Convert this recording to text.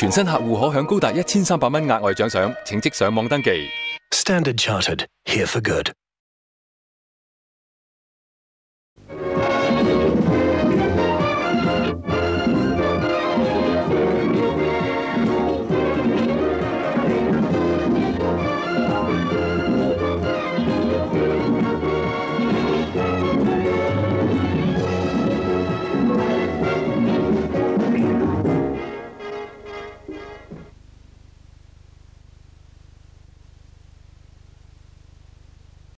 全新客户可享高达一千三百蚊额外奖赏请即上网登记 standard chartered here for good